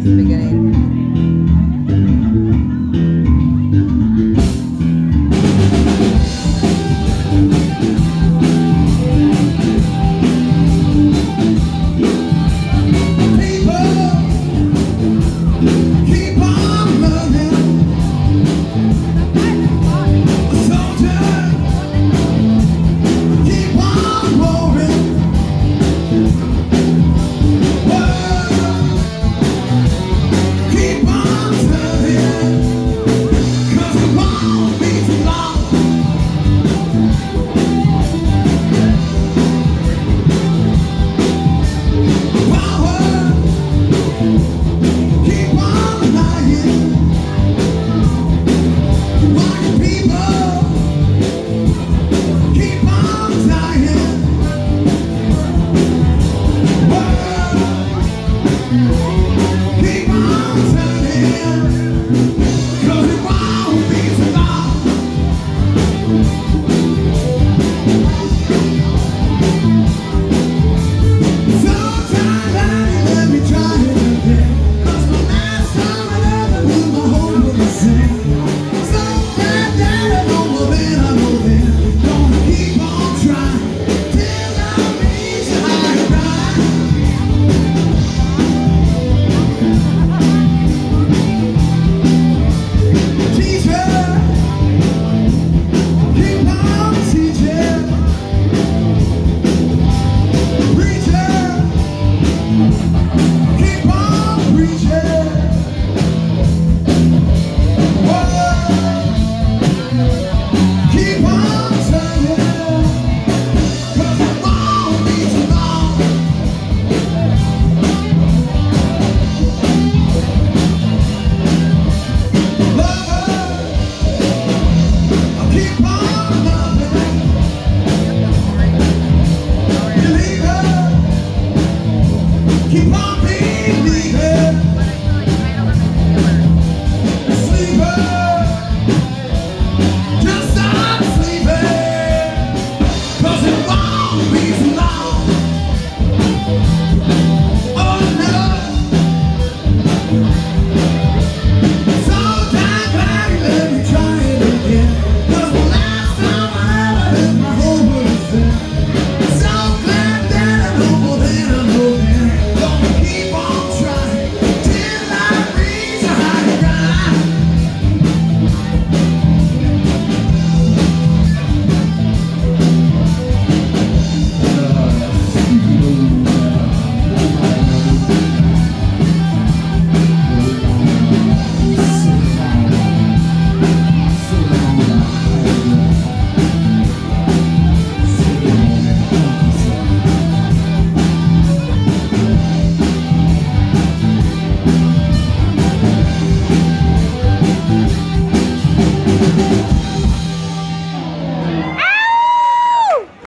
at the beginning. you. leave me here.